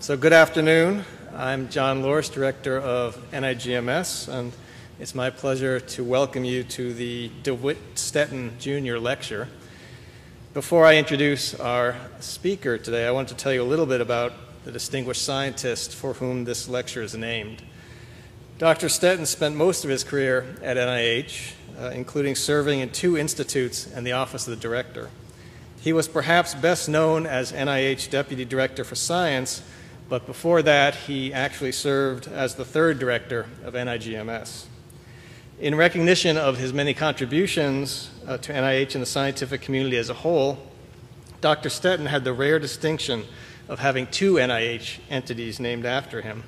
So, good afternoon. I'm John Lorsch, Director of NIGMS, and it's my pleasure to welcome you to the DeWitt Stetten Jr. Lecture. Before I introduce our speaker today, I want to tell you a little bit about the distinguished scientist for whom this lecture is named. Dr. Stetten spent most of his career at NIH, uh, including serving in two institutes and the Office of the Director. He was perhaps best known as NIH Deputy Director for Science, but before that, he actually served as the third director of NIGMS. In recognition of his many contributions uh, to NIH and the scientific community as a whole, Dr. Stetten had the rare distinction of having two NIH entities named after him.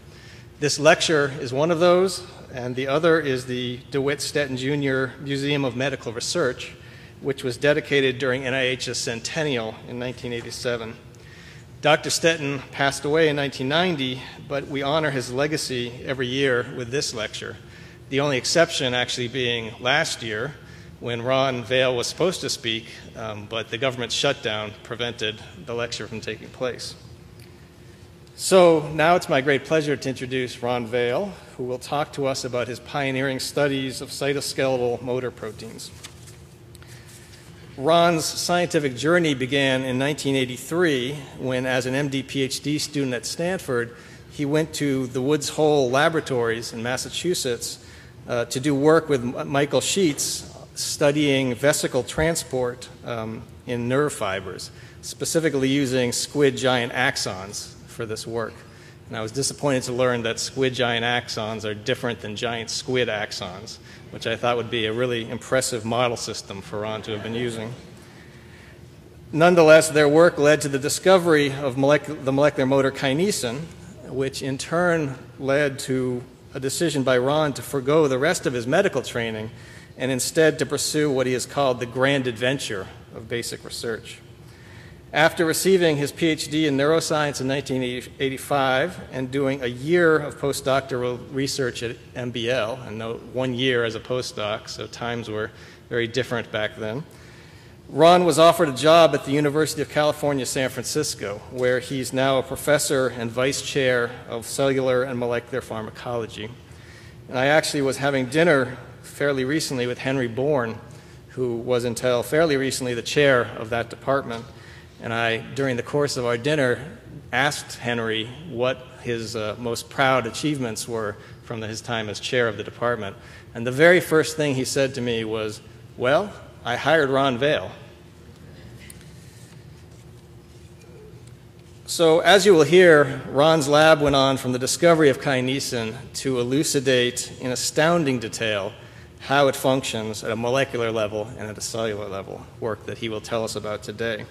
This lecture is one of those, and the other is the DeWitt Stetten Jr. Museum of Medical Research, which was dedicated during NIH's centennial in 1987. Dr. Stetten passed away in 1990, but we honor his legacy every year with this lecture. The only exception actually being last year when Ron Vale was supposed to speak, um, but the government shutdown prevented the lecture from taking place. So now it's my great pleasure to introduce Ron Vale, who will talk to us about his pioneering studies of cytoskeletal motor proteins. Ron's scientific journey began in 1983 when, as an MD PhD student at Stanford, he went to the Woods Hole Laboratories in Massachusetts uh, to do work with Michael Sheetz studying vesicle transport um, in nerve fibers, specifically using squid giant axons for this work. And I was disappointed to learn that squid giant axons are different than giant squid axons, which I thought would be a really impressive model system for Ron to have been using. Nonetheless, their work led to the discovery of the molecular motor kinesin, which in turn led to a decision by Ron to forego the rest of his medical training and instead to pursue what he has called the grand adventure of basic research. After receiving his PhD in neuroscience in 1985 and doing a year of postdoctoral research at MBL, and no, one year as a postdoc, so times were very different back then, Ron was offered a job at the University of California, San Francisco, where he's now a professor and vice chair of cellular and molecular pharmacology. And I actually was having dinner fairly recently with Henry Bourne, who was until fairly recently the chair of that department. And I, during the course of our dinner, asked Henry what his uh, most proud achievements were from his time as chair of the department. And the very first thing he said to me was, Well, I hired Ron Vale. So, as you will hear, Ron's lab went on from the discovery of kinesin to elucidate in astounding detail how it functions at a molecular level and at a cellular level, work that he will tell us about today.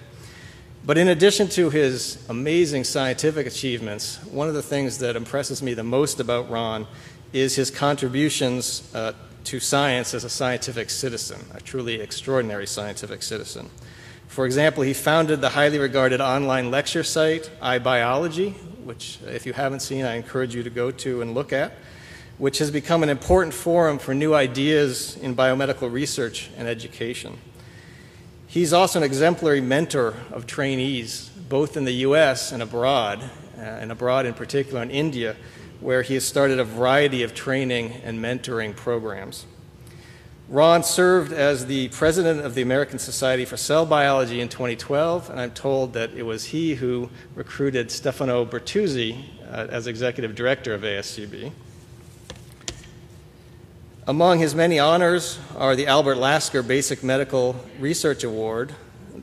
But in addition to his amazing scientific achievements, one of the things that impresses me the most about Ron is his contributions uh, to science as a scientific citizen, a truly extraordinary scientific citizen. For example, he founded the highly regarded online lecture site iBiology, which, if you haven't seen, I encourage you to go to and look at, which has become an important forum for new ideas in biomedical research and education. He's also an exemplary mentor of trainees, both in the US and abroad, uh, and abroad in particular in India, where he has started a variety of training and mentoring programs. Ron served as the president of the American Society for Cell Biology in 2012, and I'm told that it was he who recruited Stefano Bertuzzi uh, as executive director of ASCB. Among his many honors are the Albert Lasker Basic Medical Research Award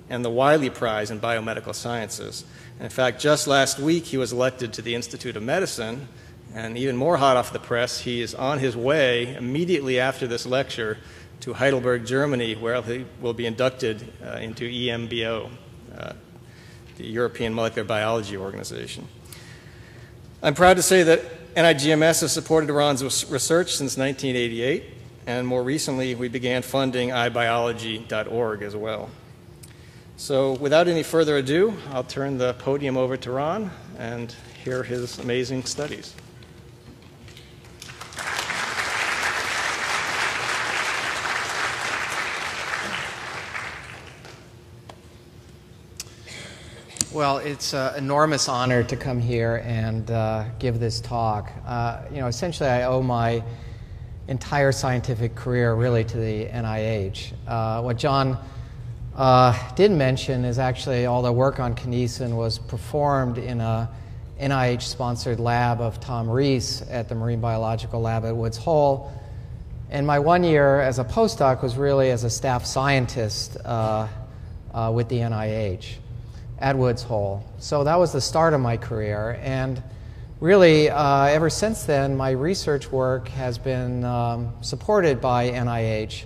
and the Wiley Prize in Biomedical Sciences. And in fact, just last week he was elected to the Institute of Medicine, and even more hot off the press, he is on his way immediately after this lecture to Heidelberg, Germany, where he will be inducted uh, into EMBO, uh, the European Molecular Biology Organization. I'm proud to say that NIGMS has supported Ron's research since 1988, and more recently, we began funding iBiology.org as well. So, without any further ado, I'll turn the podium over to Ron and hear his amazing studies. Well, it's an enormous honor to come here and uh, give this talk. Uh, you know, essentially, I owe my entire scientific career really to the NIH. Uh, what John uh, did mention is actually all the work on kinesin was performed in a NIH-sponsored lab of Tom Reese at the Marine Biological Lab at Woods Hole. And my one year as a postdoc was really as a staff scientist uh, uh, with the NIH at Woods Hole. So that was the start of my career. And really, uh, ever since then, my research work has been um, supported by NIH.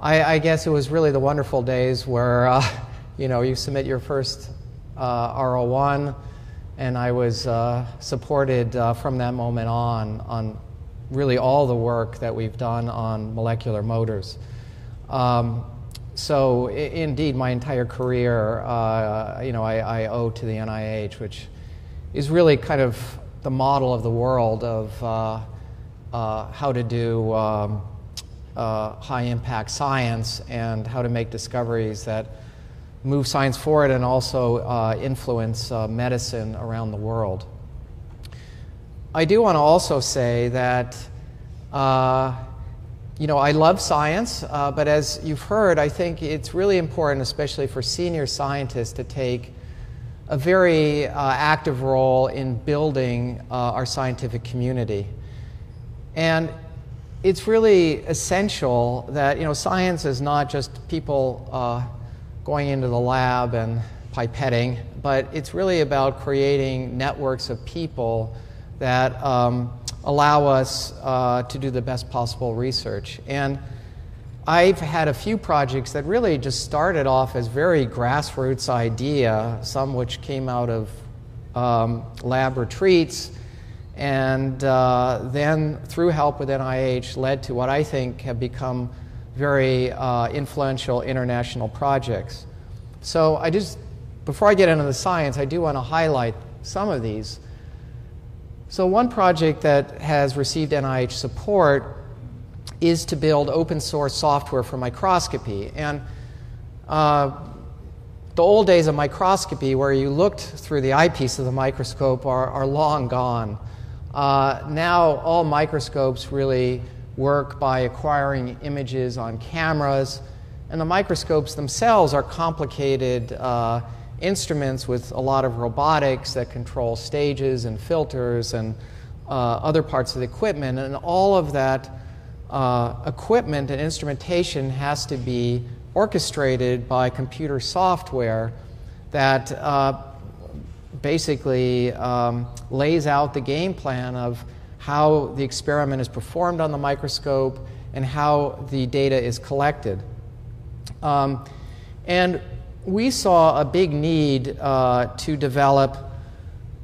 I, I, guess it was really the wonderful days where, uh, you know, you submit your first uh, R01, and I was uh, supported uh, from that moment on on really all the work that we've done on molecular motors. Um, so I- indeed, my entire career, uh, you know, I, I, owe to the NIH, which is really kind of the model of the world of uh, uh, how to do um, uh, high impact science and how to make discoveries that move science forward and also uh, influence uh, medicine around the world. I do want to also say that you know, I love science, uh, but as you've heard, I think it's really important, especially for senior scientists, to take a very uh, active role in building uh, our scientific community. And it's really essential that, you know, science is not just people uh, going into the lab and pipetting, but it's really about creating networks of people that um, allow us uh, to do the best possible research. And I've had a few projects that really just started off as very grassroots idea, some which came out of um, lab retreats, and uh, then through help with NIH led to what I think have become very uh, influential international projects. So I just, before I get into the science, I do want to highlight some of these. So, one project that has received NIH support is to build open source software for microscopy. And uh, the old days of microscopy, where you looked through the eyepiece of the microscope, are, are long gone. Uh, now, all microscopes really work by acquiring images on cameras, and the microscopes themselves are complicated. Uh, instruments with a lot of robotics that control stages and filters and uh, other parts of the equipment. And all of that uh, equipment and instrumentation has to be orchestrated by computer software that uh, basically um, lays out the game plan of how the experiment is performed on the microscope and how the data is collected. Um, and we saw a big need uh, to develop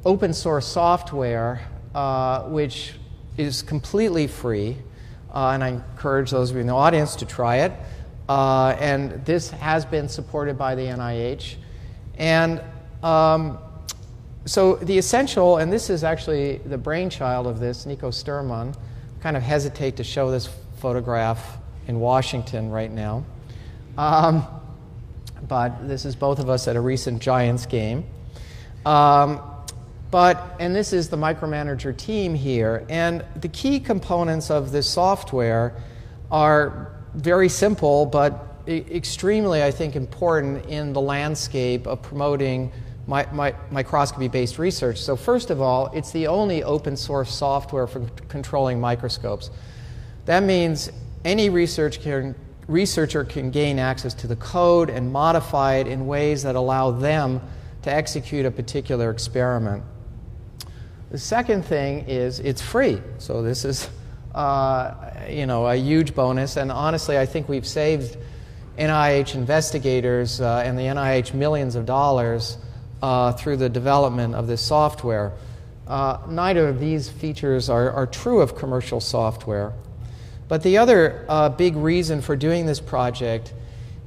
open source software, uh, which is completely free. Uh, and I encourage those of you in the audience to try it. Uh, and this has been supported by the NIH. And um, so the essential, and this is actually the brainchild of this, Nico Stuurman. kind of hesitate to show this photograph in Washington right now. Um, but this is both of us at a recent Giants game. Um, but, and this is the micromanager team here, and the key components of this software are very simple, but extremely, I think, important in the landscape of promoting mi mi microscopy based research. So, first of all, it's the only open source software for controlling microscopes. That means any research can researcher can gain access to the code and modify it in ways that allow them to execute a particular experiment. The second thing is it's free. So this is, uh, you know, a huge bonus. And honestly, I think we've saved NIH investigators uh, and the NIH millions of dollars uh, through the development of this software. Uh, neither of these features are, are true of commercial software. But the other uh, big reason for doing this project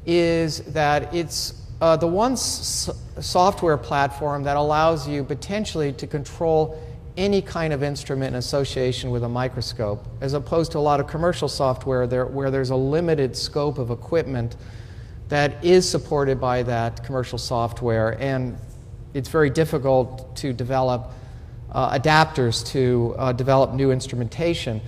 is that it's uh, the one s- software platform that allows you potentially to control any kind of instrument in association with a microscope, as opposed to a lot of commercial software there, where there's a limited scope of equipment that is supported by that commercial software. And it's very difficult to develop uh, adapters to uh, develop new instrumentation.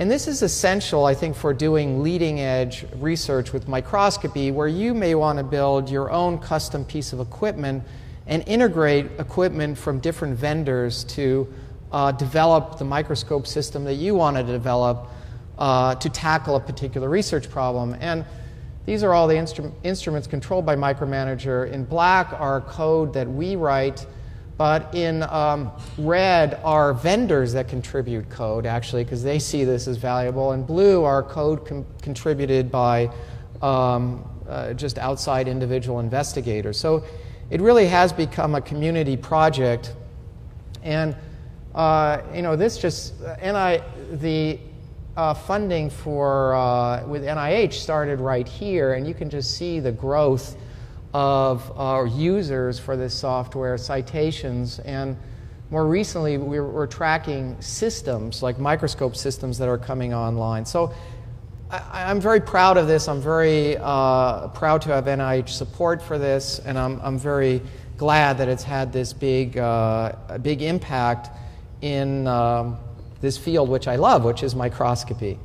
And this is essential, I think, for doing leading edge research with microscopy, where you may want to build your own custom piece of equipment and integrate equipment from different vendors to uh, develop the microscope system that you want to develop uh, to tackle a particular research problem. And these are all the instru instruments controlled by Micromanager. In black are code that we write, but in um, red are vendors that contribute code, actually, because they see this as valuable. And blue are code contributed by um, uh, just outside individual investigators. So it really has become a community project. And, uh, you know, this just, and I, the uh, funding for uh, with NIH started right here, and you can just see the growth of uh, users for this software, citations, and more recently we're, we're, tracking systems like microscope systems that are coming online. So I, am very proud of this. I'm very uh, proud to have NIH support for this, and I'm, I'm very glad that it's had this big, uh, big impact in. Um, this field which I love, which is microscopy.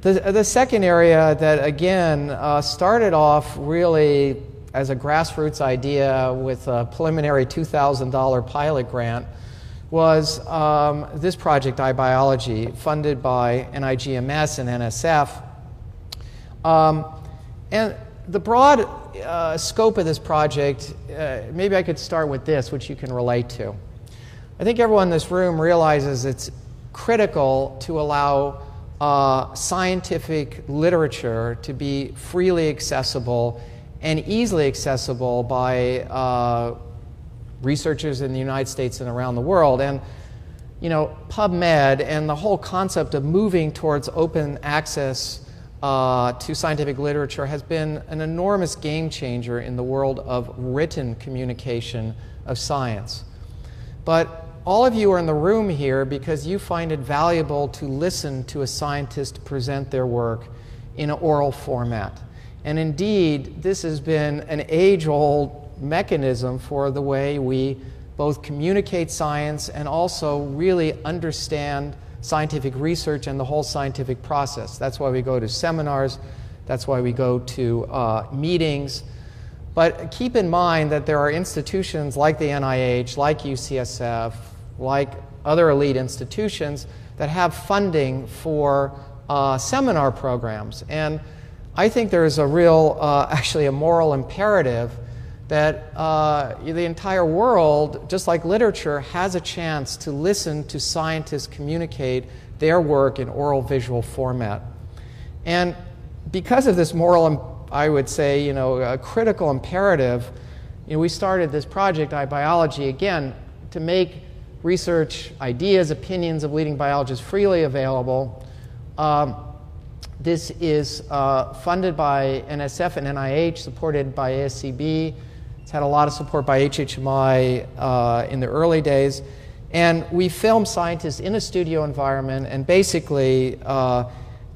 The, the second area that, again, uh, started off really as a grassroots idea with a preliminary $2,000 pilot grant was um, this project, iBiology, funded by NIGMS and NSF. Um, and the broad uh, scope of this project, uh, maybe I could start with this, which you can relate to. I think everyone in this room realizes it's critical to allow uh, scientific literature to be freely accessible and easily accessible by uh, researchers in the United States and around the world. And you know, PubMed and the whole concept of moving towards open access uh, to scientific literature has been an enormous game changer in the world of written communication of science. But all of you are in the room here because you find it valuable to listen to a scientist present their work in an oral format. And indeed, this has been an age old mechanism for the way we both communicate science and also really understand scientific research and the whole scientific process. That's why we go to seminars, that's why we go to uh, meetings. But keep in mind that there are institutions like the NIH, like UCSF, like other elite institutions that have funding for uh, seminar programs. And I think there is a real, uh, actually, a moral imperative that uh, the entire world, just like literature, has a chance to listen to scientists communicate their work in oral visual format. And because of this moral, I would say, you know, a critical imperative, you know, we started this project, iBiology, again, to make research, ideas, opinions of leading biologists freely available. Um, this is uh, funded by NSF and NIH, supported by ASCB. It's had a lot of support by HHMI uh, in the early days. And we film scientists in a studio environment, and basically, uh,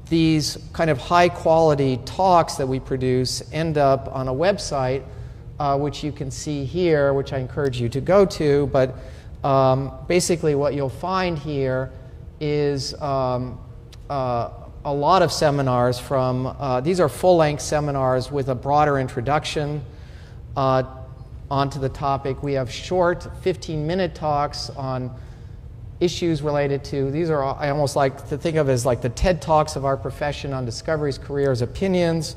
these kind of high quality talks that we produce end up on a website, uh, which you can see here, which I encourage you to go to. But um, basically, what you'll find here is um, uh, a lot of seminars from, uh, these are full length seminars with a broader introduction uh, onto the topic. We have short 15 minute talks on issues related to, these are, I almost like to think of as like the TED Talks of our profession on discoveries, careers, opinions.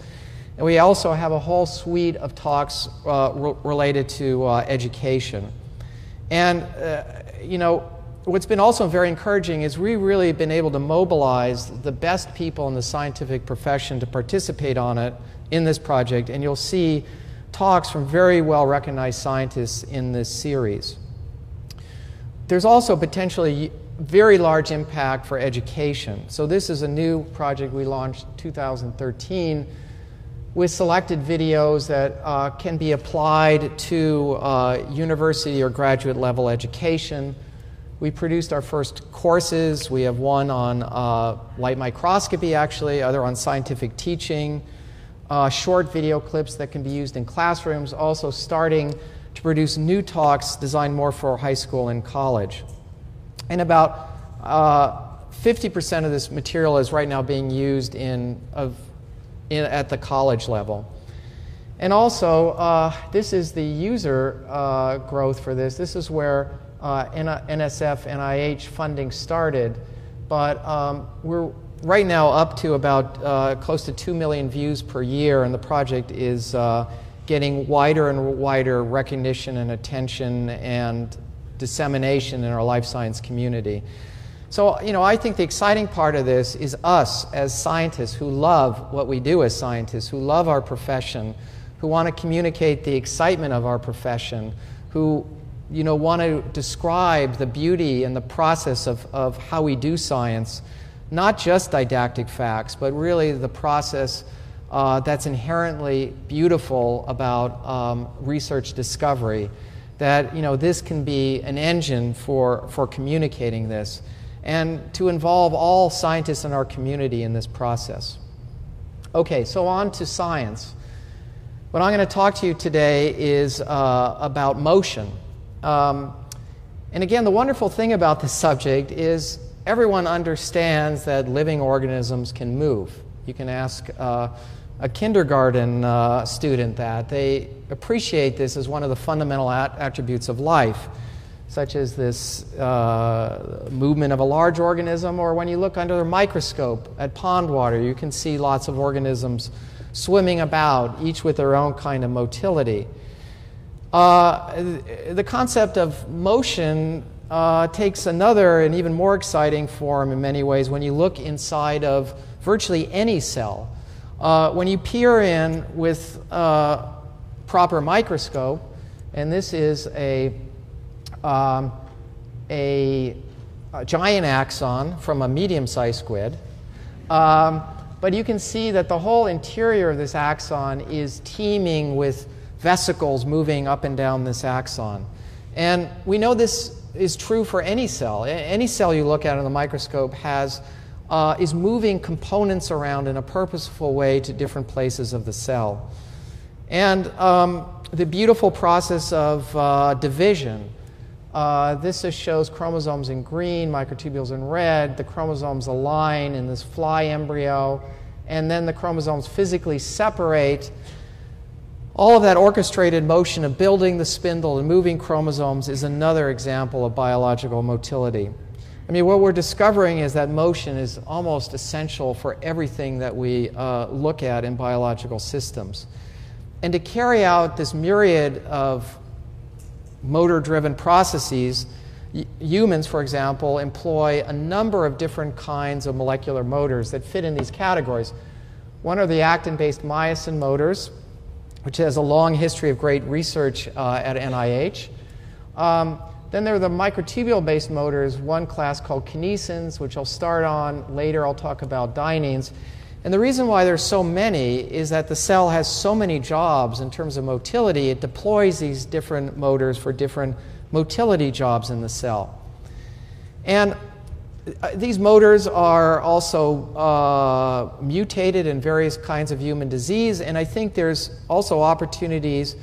And we also have a whole suite of talks uh, re related to uh, education. And, uh, you know, what's been also very encouraging is we really been able to mobilize the best people in the scientific profession to participate on it in this project. And you'll see talks from very well recognized scientists in this series. There's also potentially very large impact for education. So this is a new project we launched 2013 with selected videos that uh, can be applied to uh, university or graduate level education. We produced our first courses. We have one on uh, light microscopy, actually, other on scientific teaching, uh, short video clips that can be used in classrooms, also starting to produce new talks designed more for high school and college. And about uh, 50% of this material is right now being used in, of, in, at the college level. And also, uh, this is the user uh, growth for this. This is where uh, NSF, NIH funding started. But um, we're right now up to about uh, close to 2 million views per year, and the project is uh, getting wider and wider recognition and attention and dissemination in our life science community. So, you know, I think the exciting part of this is us as scientists who love what we do as scientists, who love our profession, who want to communicate the excitement of our profession, who you know, want to describe the beauty and the process of, of how we do science, not just didactic facts, but really the process uh, that's inherently beautiful about um, research discovery. That you know, this can be an engine for, for communicating this, and to involve all scientists in our community in this process. Okay, so on to science. What I'm going to talk to you today is uh, about motion. Um, and again, the wonderful thing about this subject is everyone understands that living organisms can move. You can ask uh, a kindergarten uh, student that. They appreciate this as one of the fundamental at- attributes of life, such as this uh, movement of a large organism, or when you look under a microscope at pond water, you can see lots of organisms swimming about, each with their own kind of motility. Uh, the concept of motion uh, takes another and even more exciting form in many ways when you look inside of virtually any cell. Uh, when you peer in with a proper microscope, and this is a, um, a, a, giant axon from a medium sized squid. Um, but you can see that the whole interior of this axon is teeming with vesicles moving up and down this axon. And we know this is true for any cell. Any cell you look at in the microscope has, uh, is moving components around in a purposeful way to different places of the cell. And um, the beautiful process of uh, division. Uh, this just shows chromosomes in green, microtubules in red. The chromosomes align in this fly embryo, and then the chromosomes physically separate all of that orchestrated motion of building the spindle and moving chromosomes is another example of biological motility. I mean, what we're discovering is that motion is almost essential for everything that we uh, look at in biological systems. And to carry out this myriad of motor driven processes, humans, for example, employ a number of different kinds of molecular motors that fit in these categories. One are the actin based myosin motors, which has a long history of great research uh, at NIH. Um, then there are the microtubule based motors, one class called kinesins, which I'll start on later. I'll talk about dyneins. And the reason why there's so many is that the cell has so many jobs in terms of motility, it deploys these different motors for different motility jobs in the cell. And uh, these motors are also uh, mutated in various kinds of human disease, and I think there's also opportunities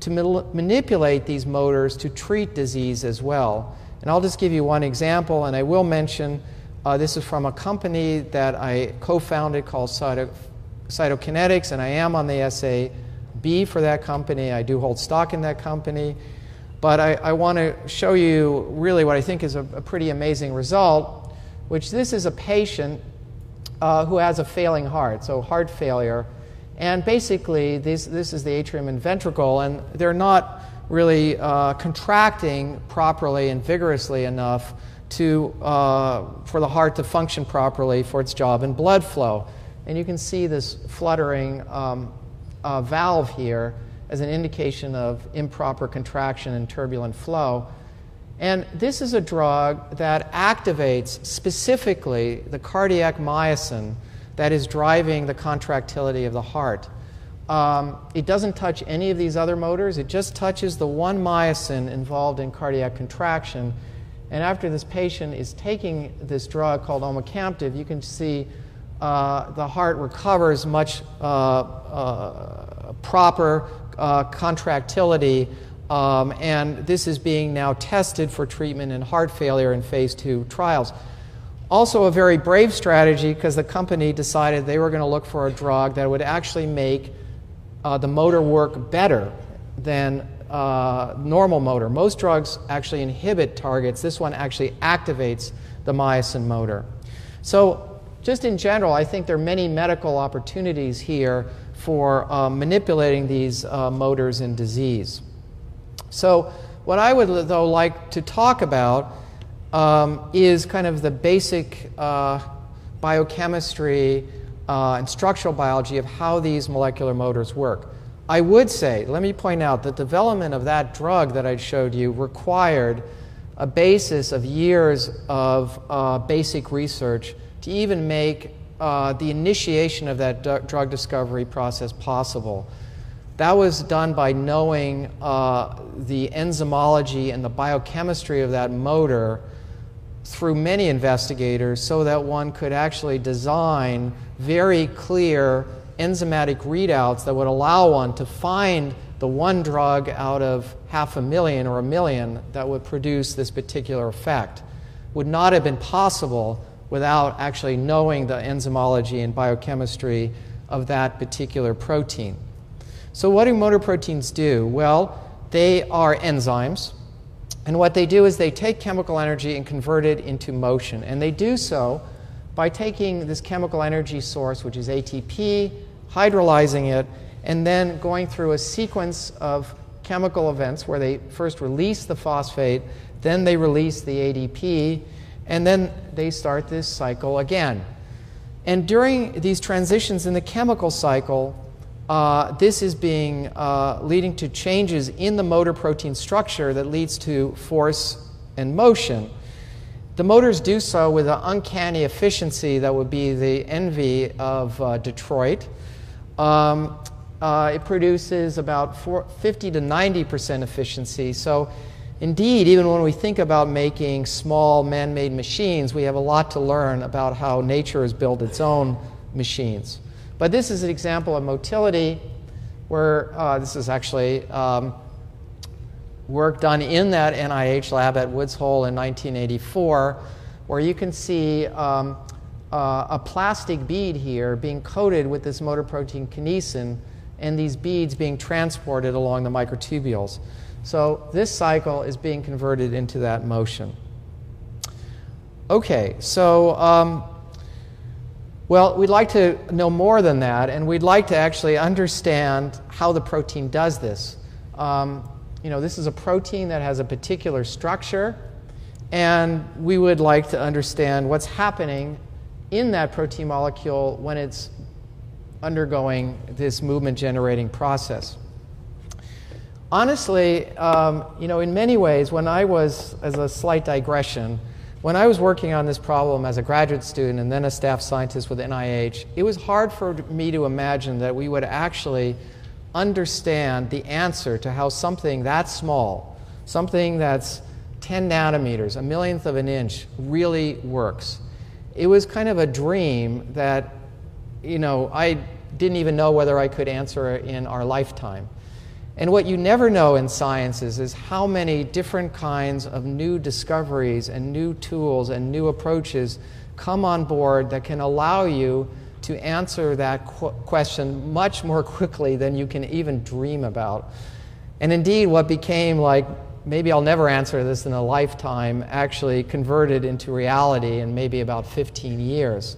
to manipulate these motors to treat disease as well. And I'll just give you one example, and I will mention uh, this is from a company that I co founded called Cyto- Cytokinetics, and I am on the SAB for that company. I do hold stock in that company. But I, I want to show you really what I think is a, a pretty amazing result which this is a patient uh, who has a failing heart, so heart failure. And basically, this, this is the atrium and ventricle, and they're not really uh, contracting properly and vigorously enough to, uh, for the heart to function properly for its job in blood flow. And you can see this fluttering um, uh, valve here as an indication of improper contraction and turbulent flow. And this is a drug that activates specifically the cardiac myosin that is driving the contractility of the heart. Um, it doesn't touch any of these other motors, it just touches the one myosin involved in cardiac contraction. And after this patient is taking this drug called omecamtiv, you can see uh, the heart recovers much uh, uh, proper uh, contractility Um, and this is being now tested for treatment in heart failure in phase two trials. Also, a very brave strategy because the company decided they were going to look for a drug that would actually make uh, the motor work better than uh, normal motor. Most drugs actually inhibit targets. This one actually activates the myosin motor. So, just in general, I think there are many medical opportunities here for uh, manipulating these uh, motors in disease. So, what I would, though, like to talk about um, is kind of the basic uh, biochemistry uh, and structural biology of how these molecular motors work. I would say, let me point out, that development of that drug that I showed you required a basis of years of uh, basic research to even make uh, the initiation of that d- drug discovery process possible. That was done by knowing uh, the enzymology and the biochemistry of that motor through many investigators so that one could actually design very clear enzymatic readouts that would allow one to find the one drug out of half a million or a million that would produce this particular effect. Would not have been possible without actually knowing the enzymology and biochemistry of that particular protein. So, what do motor proteins do? Well, they are enzymes. And what they do is they take chemical energy and convert it into motion. And they do so by taking this chemical energy source, which is ATP, hydrolyzing it, and then going through a sequence of chemical events where they first release the phosphate, then they release the ADP, and then they start this cycle again. And during these transitions in the chemical cycle, uh, this is being uh, leading to changes in the motor protein structure that leads to force and motion. The motors do so with an uncanny efficiency that would be the envy of uh, Detroit. Um, uh, it produces about four, 50 to 90 percent efficiency. So, indeed, even when we think about making small man made machines, we have a lot to learn about how nature has built its own machines. But this is an example of motility where uh, this is actually um, work done in that NIH lab at Woods Hole in 1984, where you can see um, uh, a plastic bead here being coated with this motor protein kinesin and these beads being transported along the microtubules. So this cycle is being converted into that motion. Okay, so um, well, we'd like to know more than that, and we'd like to actually understand how the protein does this. Um, you know, this is a protein that has a particular structure, and we would like to understand what's happening in that protein molecule when it's undergoing this movement generating process. Honestly, um, you know, in many ways, when I was, as a slight digression, when I was working on this problem as a graduate student and then a staff scientist with NIH, it was hard for me to imagine that we would actually understand the answer to how something that small, something that's 10 nanometers, a millionth of an inch, really works it was kind of a dream that, you know, I didn't even know whether I could answer in our lifetime. And what you never know in sciences is how many different kinds of new discoveries and new tools and new approaches come on board that can allow you to answer that qu- question much more quickly than you can even dream about. And indeed, what became like maybe I'll never answer this in a lifetime, actually converted into reality in maybe about 15 years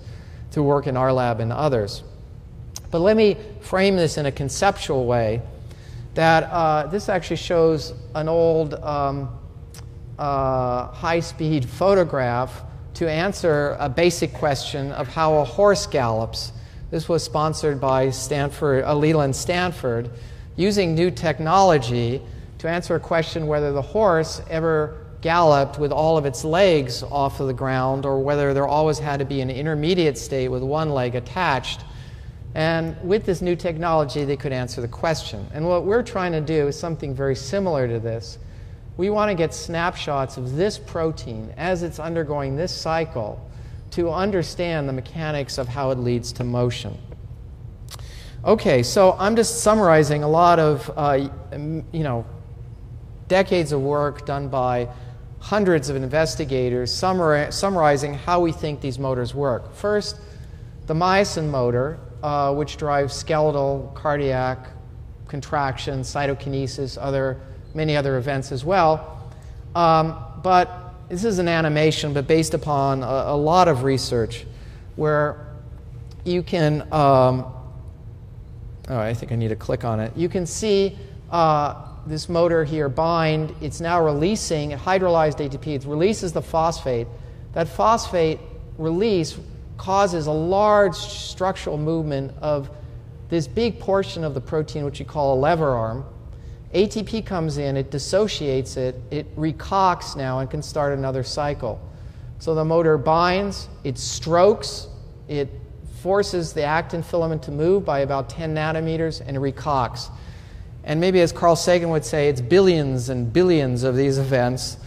through work in our lab and others. But let me frame this in a conceptual way that uh, this actually shows an old um, uh, high speed photograph to answer a basic question of how a horse gallops. This was sponsored by Stanford, uh, Leland Stanford, using new technology to answer a question whether the horse ever galloped with all of its legs off of the ground or whether there always had to be an intermediate state with one leg attached. And with this new technology, they could answer the question. And what we're trying to do is something very similar to this. We want to get snapshots of this protein as it's undergoing this cycle to understand the mechanics of how it leads to motion. Okay, so I'm just summarizing a lot of, uh, you know, decades of work done by hundreds of investigators summari- summarizing how we think these motors work. First, the myosin motor, uh, which drives skeletal, cardiac contraction, cytokinesis, other, many other events as well. Um, but this is an animation, but based upon a, a lot of research where you can, um, oh, I think I need to click on it. You can see uh, this motor here bind. It's now releasing hydrolyzed ATP. It releases the phosphate. That phosphate release causes a large structural movement of this big portion of the protein, which you call a lever arm. ATP comes in, it dissociates it, it recocks now and can start another cycle. So the motor binds, it strokes, it forces the actin filament to move by about 10 nanometers, and it recocks. And maybe, as Carl Sagan would say, it's billions and billions of these events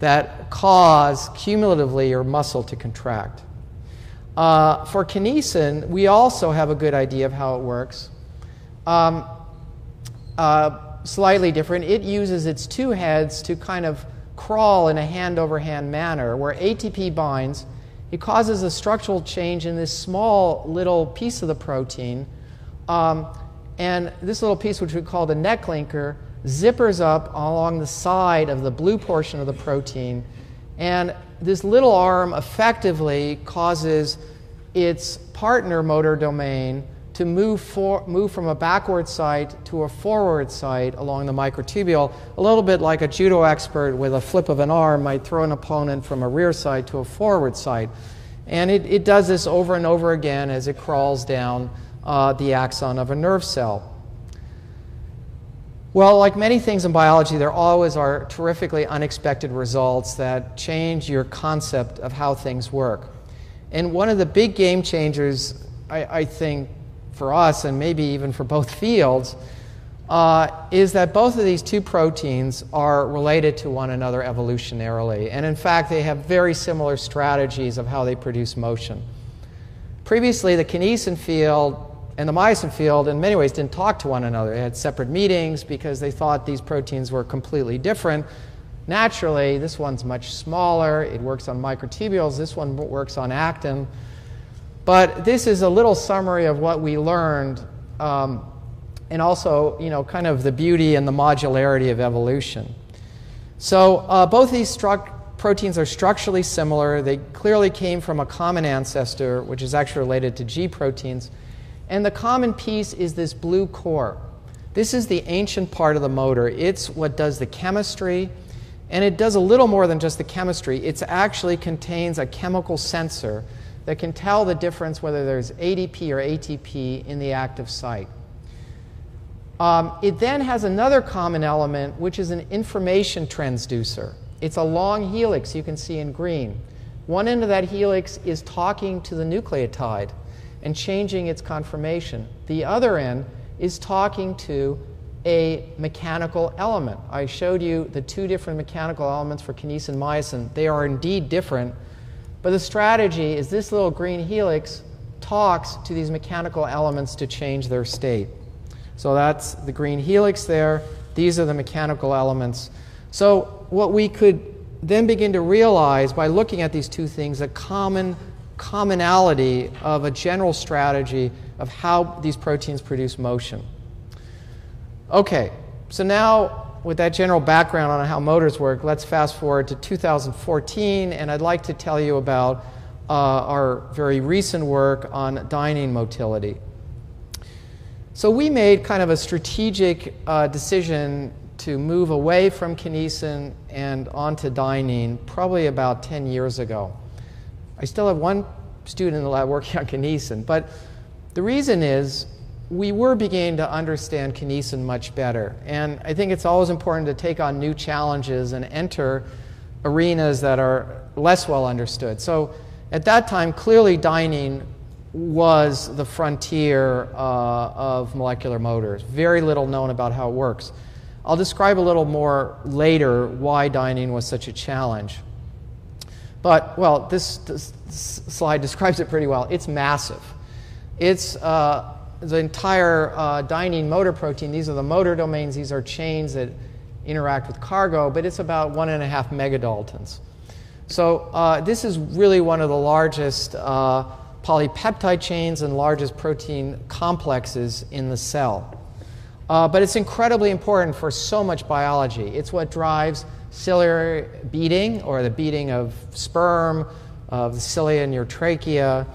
that cause cumulatively your muscle to contract. Uh, for kinesin, we also have a good idea of how it works. Um, uh, slightly different. It uses its two heads to kind of crawl in a hand over hand manner where ATP binds. It causes a structural change in this small little piece of the protein. Um, and this little piece, which we call the neck linker, zippers up along the side of the blue portion of the protein. And this little arm effectively causes its partner motor domain to move, for, move from a backward site to a forward site along the microtubule, a little bit like a judo expert with a flip of an arm might throw an opponent from a rear site to a forward site. And it, it does this over and over again as it crawls down uh, the axon of a nerve cell. Well, like many things in biology, there always are terrifically unexpected results that change your concept of how things work. And one of the big game changers, I, I think, for us and maybe even for both fields, uh, is that both of these two proteins are related to one another evolutionarily. And in fact, they have very similar strategies of how they produce motion. Previously, the kinesin field and the myosin field, in many ways, didn't talk to one another. They had separate meetings because they thought these proteins were completely different. Naturally, this one's much smaller. It works on microtubules. This one works on actin. But this is a little summary of what we learned, um, and also, you know, kind of the beauty and the modularity of evolution. So uh, both these proteins are structurally similar. They clearly came from a common ancestor, which is actually related to G proteins. And the common piece is this blue core. This is the ancient part of the motor. It's what does the chemistry, and it does a little more than just the chemistry. It actually contains a chemical sensor that can tell the difference whether there's ADP or ATP in the active site. Um, it then has another common element, which is an information transducer. It's a long helix you can see in green. One end of that helix is talking to the nucleotide and changing its conformation. The other end is talking to a mechanical element. I showed you the two different mechanical elements for kinesin myosin. They are indeed different, but the strategy is this little green helix talks to these mechanical elements to change their state. So that's the green helix there. These are the mechanical elements. So what we could then begin to realize by looking at these two things, a common commonality of a general strategy of how these proteins produce motion. Okay, so now with that general background on how motors work, let's fast forward to 2014, and I'd like to tell you about uh, our very recent work on dynein motility. So we made kind of a strategic uh, decision to move away from kinesin and onto dynein probably about 10 years ago. I still have one student in the lab working on kinesin, but the reason is we were beginning to understand kinesin much better. And I think it's always important to take on new challenges and enter arenas that are less well understood. So at that time, clearly dynein was the frontier uh, of molecular motors. Very little known about how it works. I'll describe a little more later why dynein was such a challenge. But, well, this, this slide describes it pretty well. It's massive. It's uh, the entire uh, dynein motor protein. These are the motor domains. These are chains that interact with cargo, but it's about one and a half megadaltons. So uh, this is really one of the largest uh, polypeptide chains and largest protein complexes in the cell. Uh, but it's incredibly important for so much biology. It's what drives ciliary beating, or the beating of sperm, of the cilia in your trachea,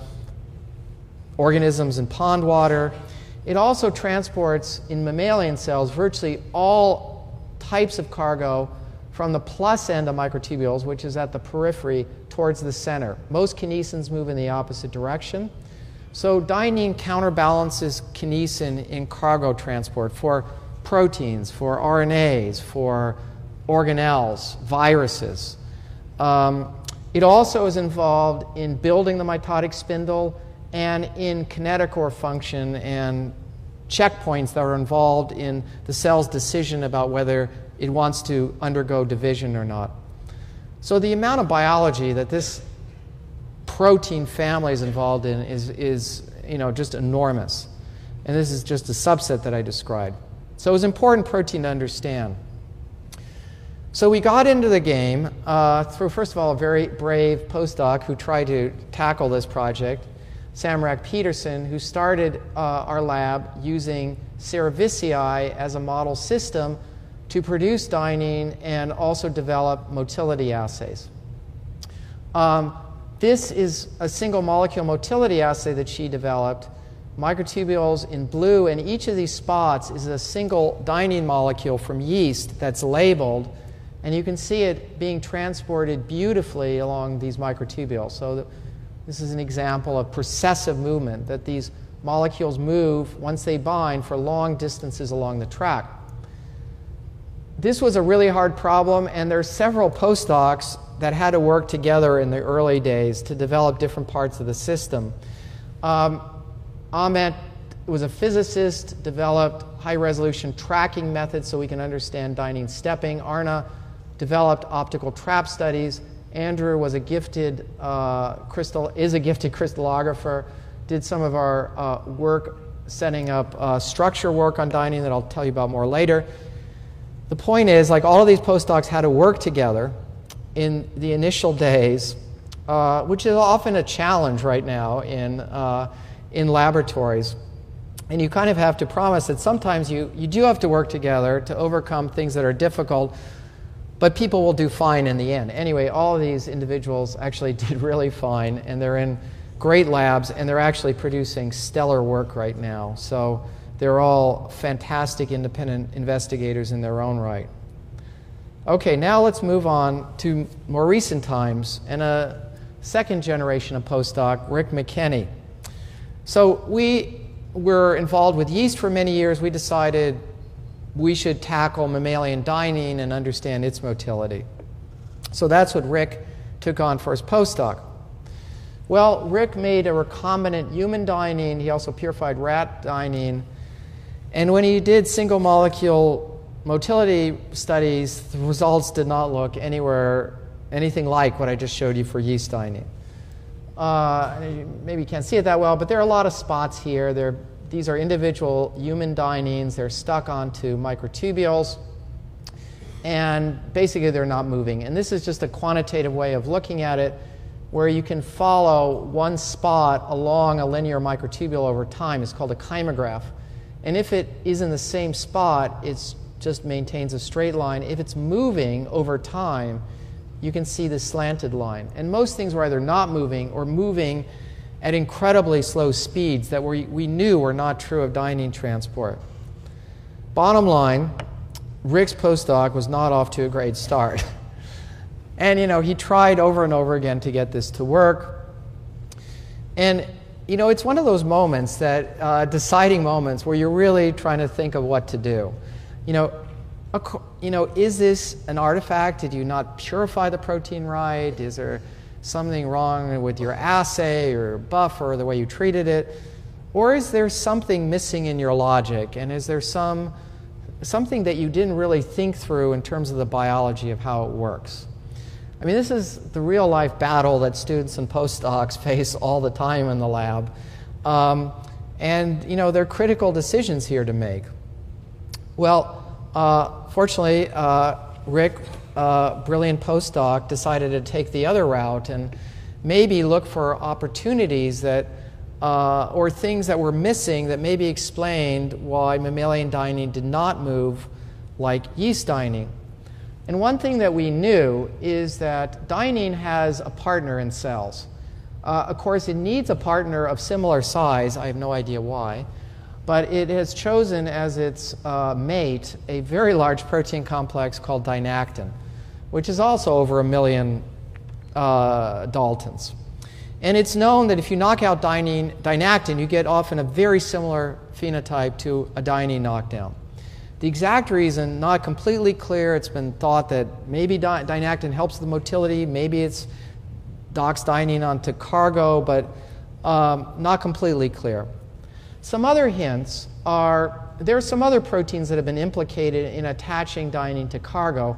organisms in pond water. It also transports in mammalian cells virtually all types of cargo from the plus end of microtubules, which is at the periphery, towards the center. Most kinesins move in the opposite direction. So dynein counterbalances kinesin in cargo transport for proteins, for RNAs, for organelles, viruses. Um, it also is involved in building the mitotic spindle and in kinetochore function and checkpoints that are involved in the cell's decision about whether it wants to undergo division or not. So the amount of biology that this protein family is involved in is, is you know, just enormous. And this is just a subset that I described. So it's important protein to understand. So we got into the game uh, through, first of all, a very brave postdoc who tried to tackle this project. Samara Reck-Peterson, who started uh, our lab using cerevisiae as a model system to produce dynein and also develop motility assays. Um, this is a single molecule motility assay that she developed. Microtubules in blue, and each of these spots is a single dynein molecule from yeast that's labeled, and you can see it being transported beautifully along these microtubules. So this is an example of processive movement, that these molecules move once they bind for long distances along the track. This was a really hard problem, and there are several postdocs that had to work together in the early days to develop different parts of the system. Um, Ahmet was a physicist, developed high resolution tracking methods so we can understand dynein stepping. Arne developed optical trap studies. Andrew was a gifted uh, crystal, is a gifted crystallographer, did some of our uh, work setting up uh, structure work on dynein that I'll tell you about more later. The point is, like all of these postdocs had to work together in the initial days, uh, which is often a challenge right now in, uh, in laboratories. And you kind of have to promise that sometimes you, you do have to work together to overcome things that are difficult but people will do fine in the end. Anyway, all of these individuals actually did really fine, and they're in great labs, and they're actually producing stellar work right now. So they're all fantastic independent investigators in their own right. Okay, now let's move on to more recent times and a second generation of postdoc, Rick McKenney. So we were involved with yeast for many years. We decided we should tackle mammalian dynein and understand its motility. So that's what Rick took on for his postdoc. Well, Rick made a recombinant human dynein. He also purified rat dynein. And when he did single molecule motility studies, the results did not look anywhere anything like what I just showed you for yeast dynein. Uh, maybe you can't see it that well, but there are a lot of spots here. They're these are individual human dyneins. They're stuck onto microtubules. And basically, they're not moving. And this is just a quantitative way of looking at it where you can follow one spot along a linear microtubule over time. It's called a kymograph. And if it is in the same spot, it just maintains a straight line. If it's moving over time, you can see the slanted line. And most things were either not moving or moving at incredibly slow speeds that we, we knew were not true of dynein transport. Bottom line, Rick's postdoc was not off to a great start. and, you know, he tried over and over again to get this to work. And, you know, it's one of those moments that, uh, deciding moments where you're really trying to think of what to do. You know, you know, is this an artifact? Did you not purify the protein right? Is there something wrong with your assay or buffer or the way you treated it? Or is there something missing in your logic? And is there some, something that you didn't really think through in terms of the biology of how it works? I mean, this is the real life battle that students and postdocs face all the time in the lab. Um, and, you know, there are critical decisions here to make. Well, uh, unfortunately, uh, Rick, uh, brilliant postdoc, decided to take the other route and maybe look for opportunities that, uh, or things that were missing that maybe explained why mammalian dynein did not move like yeast dynein. And one thing that we knew is that dynein has a partner in cells. Uh, of course, it needs a partner of similar size. I have no idea why. But it has chosen as its uh, mate a very large protein complex called dynactin, which is also over a million uh, Daltons. And it's known that if you knock out dynein, dynactin, you get often a very similar phenotype to a dynein knockdown. The exact reason, not completely clear. It's been thought that maybe dy- dynactin helps the motility, maybe it's docks dynein onto cargo, but um, not completely clear. Some other hints are there are some other proteins that have been implicated in attaching dynein to cargo,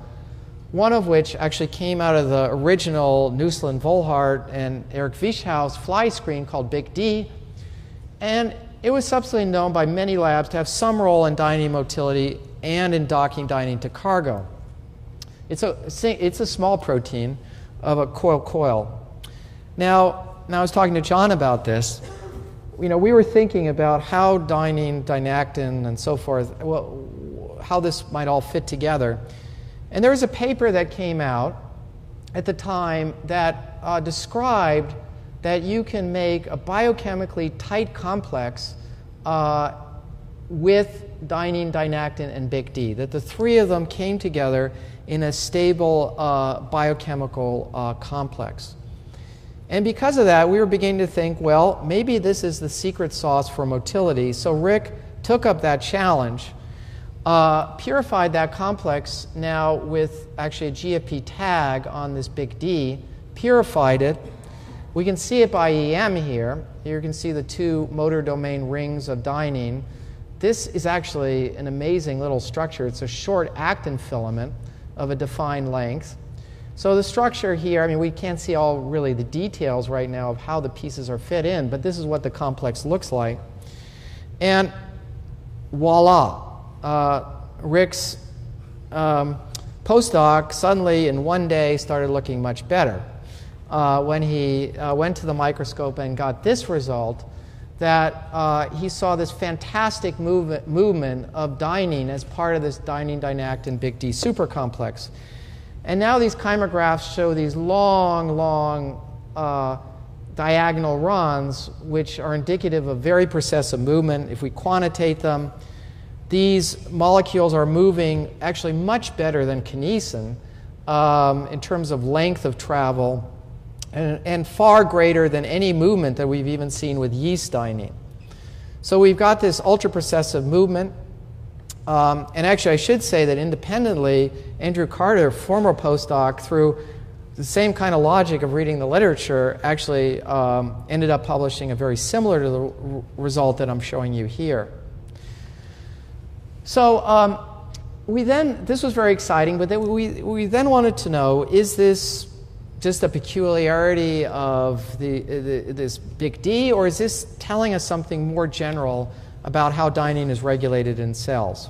one of which actually came out of the original Nusslein Volhard and Eric Wieschaus fly screen called BicD. And it was subsequently known by many labs to have some role in dynein motility and in docking dynein to cargo. It's a, it's a small protein of a coil coil. Now, now I was talking to John about this. You know, we were thinking about how dynein, dynactin, and so forth, well, how this might all fit together. And there was a paper that came out at the time that uh, described that you can make a biochemically tight complex uh, with dynein, dynactin, and BIC-D, that the three of them came together in a stable uh, biochemical uh, complex. And because of that, we were beginning to think, well, maybe this is the secret sauce for motility. So Rick took up that challenge, uh, purified that complex now with actually a GFP tag on this BicD, purified it. We can see it by EM here. Here you can see the two motor domain rings of dynein. This is actually an amazing little structure. It's a short actin filament of a defined length. So the structure here, I mean, we can't see all really the details right now of how the pieces are fit in, but this is what the complex looks like. And voila, uh, Rick's um, postdoc suddenly in one day started looking much better uh, when he uh, went to the microscope and got this result that uh, he saw this fantastic movement, movement of dynein as part of this dynein dynactin BicD supercomplex. And now these kymographs show these long, long uh, diagonal runs, which are indicative of very processive movement. If we quantitate them, these molecules are moving actually much better than kinesin um, in terms of length of travel and, and, far greater than any movement that we've even seen with yeast dynein. So we've got this ultra processive movement. Um, and actually, I should say that independently, Andrew Carter, former postdoc, through the same kind of logic of reading the literature, actually um, ended up publishing a very similar to the result that I'm showing you here. So um, we then, this was very exciting, but then we, we then wanted to know is this just a peculiarity of the, the, this BicD, or is this telling us something more general about how dynein is regulated in cells.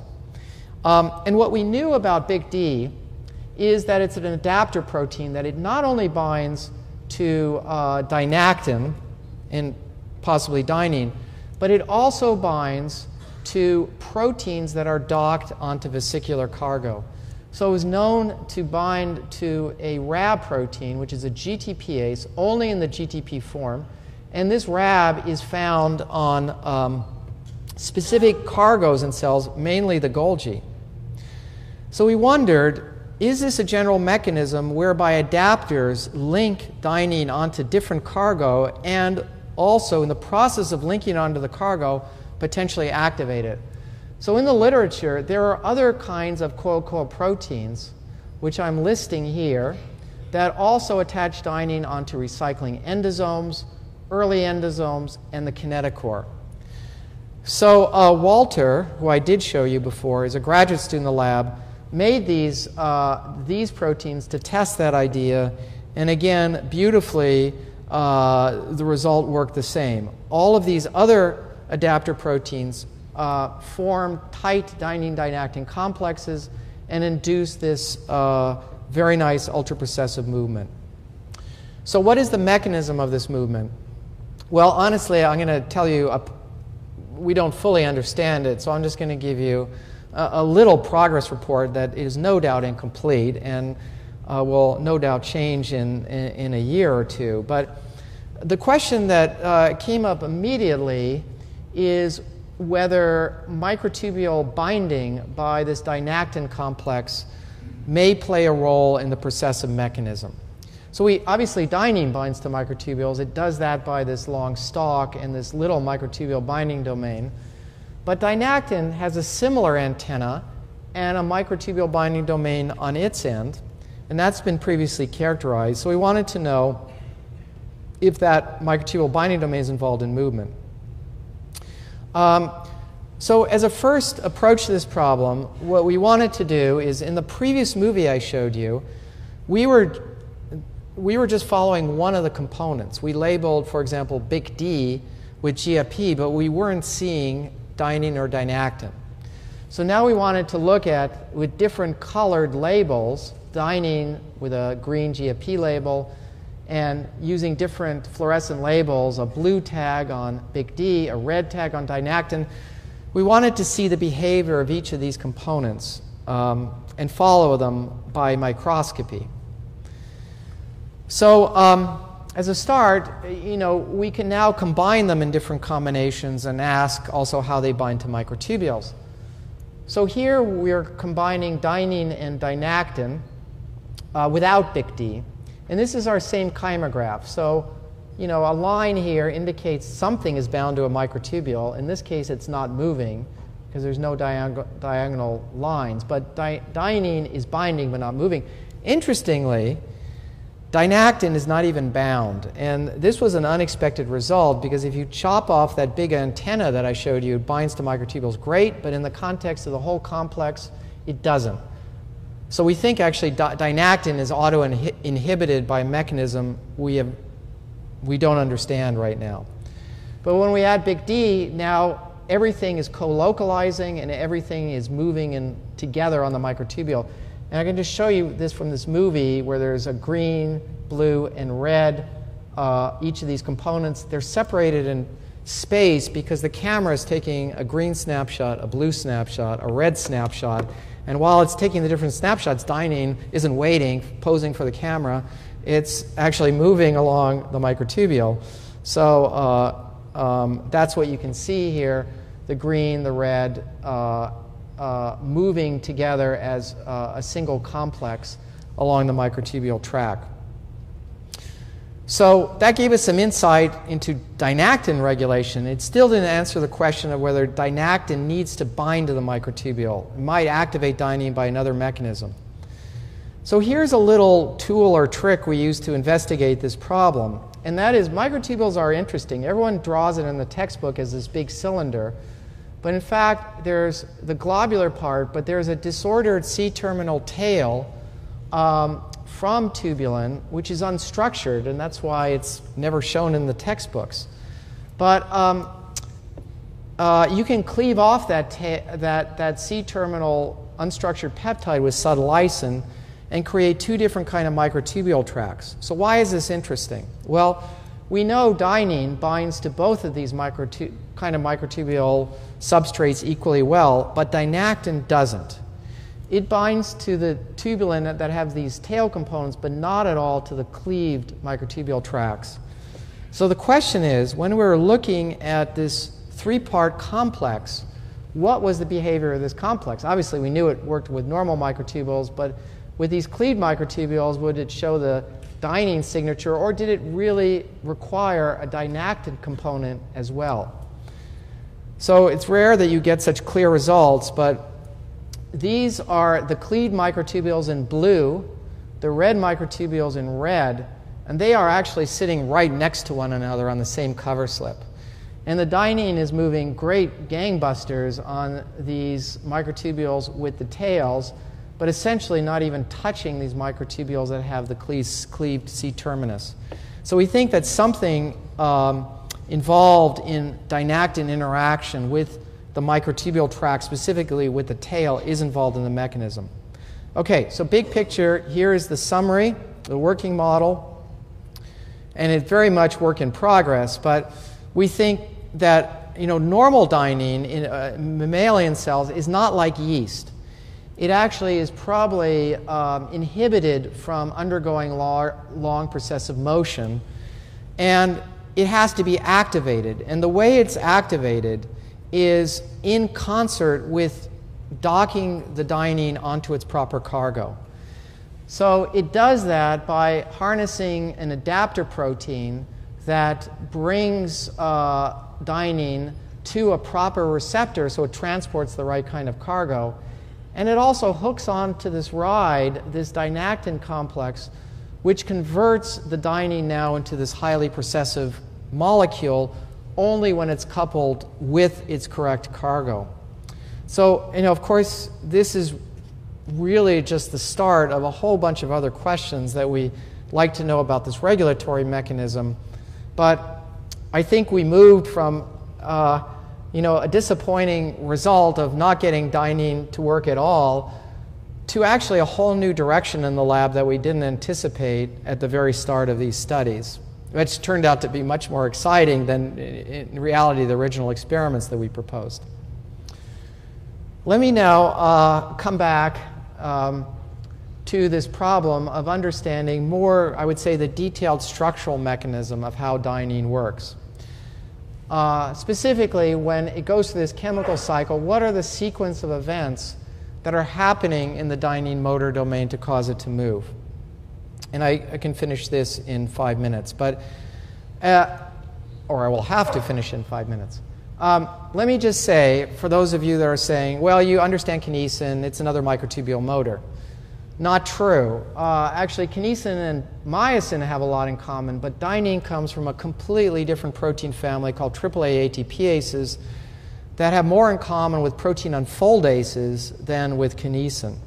Um, and what we knew about BicD is that it's an adapter protein that it not only binds to uh, dynactin and possibly dynein, but it also binds to proteins that are docked onto vesicular cargo. So it was known to bind to a Rab protein, which is a GTPase, only in the GTP form. And this Rab is found on um, specific cargoes in cells, mainly the Golgi. So we wondered is this a general mechanism whereby adapters link dynein onto different cargo and also, in the process of linking onto the cargo, potentially activate it? So, in the literature, there are other kinds of coil coil proteins, which I'm listing here, that also attach dynein onto recycling endosomes, early endosomes, and the kinetochore. So uh, Walter, who I did show you before, is a graduate student in the lab, made these, uh, these proteins to test that idea, and again, beautifully, uh, the result worked the same. All of these other adapter proteins uh, form tight dynein dynactin complexes, and induce this uh, very nice ultra-processive movement. So what is the mechanism of this movement? Well, honestly, I'm going to tell you, a, we don't fully understand it, so I'm just going to give you a, a, little progress report that is no doubt incomplete and uh, will no doubt change in, in, in, a year or two. But the question that uh, came up immediately is whether microtubule binding by this dynactin complex may play a role in the processive mechanism. So we obviously dynein binds to microtubules. It does that by this long stalk and this little microtubule binding domain. But dynactin has a similar antenna and a microtubule binding domain on its end, and that's been previously characterized. So we wanted to know if that microtubule binding domain is involved in movement. Um, so as a first approach to this problem, what we wanted to do is in the previous movie I showed you, we were, we were just following one of the components. We labeled, for example, BicD with GFP, but we weren't seeing dynein or dynactin. So now we wanted to look at, with different colored labels, dynein with a green GFP label, and using different fluorescent labels, a blue tag on BicD, a red tag on dynactin, we wanted to see the behavior of each of these components um, and follow them by microscopy. So um, as a start, you know, we can now combine them in different combinations and ask also how they bind to microtubules. So here we're combining dynein and dynactin uh, without BIC D. And this is our same kymograph. So, you know, a line here indicates something is bound to a microtubule. In this case, it's not moving because there's no diag diagonal lines. But di is binding but not moving. Interestingly, dynactin is not even bound. And this was an unexpected result because if you chop off that big antenna that I showed you, it binds to microtubules great, but in the context of the whole complex, it doesn't. So we think actually dynactin is auto-inhibited by a mechanism we, have, we don't understand right now. But when we add BicD, now everything is co-localizing and everything is moving in together on the microtubule. And I can just show you this from this movie where there's a green, blue, and red, uh, each of these components. They're separated in space because the camera is taking a green snapshot, a blue snapshot, a red snapshot, and while it's taking the different snapshots, dynein isn't waiting, posing for the camera. It's actually moving along the microtubule. So uh, um, that's what you can see here the green, the red, uh, uh, moving together as uh, a single complex along the microtubule track. So that gave us some insight into dynactin regulation. It still didn't answer the question of whether dynactin needs to bind to the microtubule. It might activate dynein by another mechanism. So here's a little tool or trick we use to investigate this problem. And that is microtubules are interesting. Everyone draws it in the textbook as this big cylinder. But in fact, there's the globular part, but there's a disordered C-terminal tail um, from tubulin, which is unstructured, and that's why it's never shown in the textbooks. But um, uh, you can cleave off that, that, that C-terminal unstructured peptide with subtilisin and create two different kind of microtubule tracks. So why is this interesting? Well, we know dynein binds to both of these kind of microtubule substrates equally well, but dynactin doesn't. It binds to the tubulin that have these tail components, but not at all to the cleaved microtubule tracks. So the question is, when we were looking at this three-part complex, what was the behavior of this complex? Obviously, we knew it worked with normal microtubules, but with these cleaved microtubules, would it show the dynein signature, or did it really require a dynactin component as well? So it's rare that you get such clear results, but these are the cleaved microtubules in blue, the red microtubules in red, and they are actually sitting right next to one another on the same cover slip. And the dynein is moving great gangbusters on these microtubules with the tails, but essentially not even touching these microtubules that have the cleaved C terminus. So we think that something um, involved in dynactin interaction with the microtubule tract, specifically with the tail, is involved in the mechanism. Okay, so big picture here is the summary, the working model, and it's very much work in progress, but we think that you know, normal dynein in uh, mammalian cells is not like yeast. It actually is probably um, inhibited from undergoing long, long processive motion, and it has to be activated. And the way it's activated is in concert with docking the dynein onto its proper cargo. So it does that by harnessing an adapter protein that brings uh, to a proper receptor so it transports the right kind of cargo. And it also hooks onto this ride, this dynactin complex, which converts the dynein now into this highly processive molecule only when it's coupled with its correct cargo. So, you know, of course, this is really just the start of a whole bunch of other questions that we like to know about this regulatory mechanism. But I think we moved from, uh, you know, a disappointing result of not getting dynein to work at all to actually a whole new direction in the lab that we didn't anticipate at the very start of these studies which turned out to be much more exciting than, in reality, the original experiments that we proposed. Let me now uh, come back um, to this problem of understanding more, I would say, the detailed structural mechanism of how dynein works. Uh, specifically, when it goes through this chemical cycle, what are the sequence of events that are happening in the dynein motor domain to cause it to move? And I, I can finish this in five minutes, but, uh, or I will have to finish in five minutes. Um, let me just say, for those of you that are saying, well, you understand kinesin, it's another microtubule motor. Not true. Uh, actually, kinesin and myosin have a lot in common, but dynein comes from a completely different protein family called AAA ATPases that have more in common with protein unfoldases than with kinesin.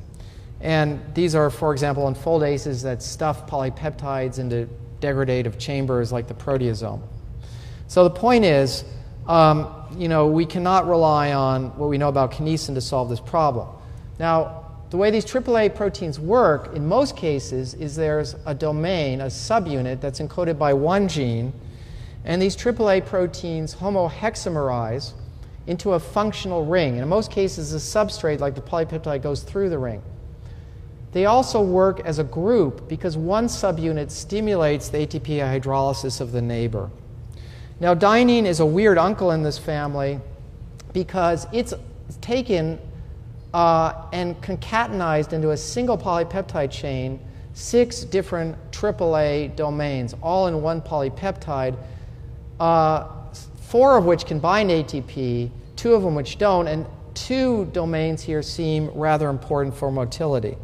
And these are, for example, in unfoldases that stuff polypeptides into degradative chambers like the proteasome. So the point is, um, you know, we cannot rely on what we know about kinesin to solve this problem. Now, the way these AAA proteins work, in most cases, is there's a domain, a subunit, that's encoded by one gene, and these AAA proteins homohexamerize into a functional ring. And in most cases, the substrate, like the polypeptide, goes through the ring. They also work as a group because one subunit stimulates the ATP hydrolysis of the neighbor. Now, dynein is a weird uncle in this family because it's taken uh, and concatenized into a single polypeptide chain six different AAA domains, all in one polypeptide, uh, four of which can bind ATP, two of them which don't, and two domains here seem rather important for motility.